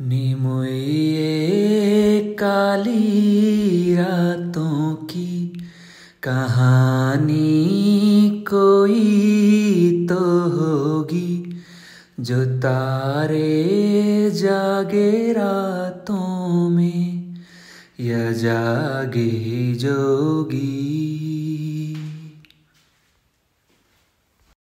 निमोए काली रातों की कहानी कोई तो होगी, जो तारे जागे रातों में, या जागे जोगी।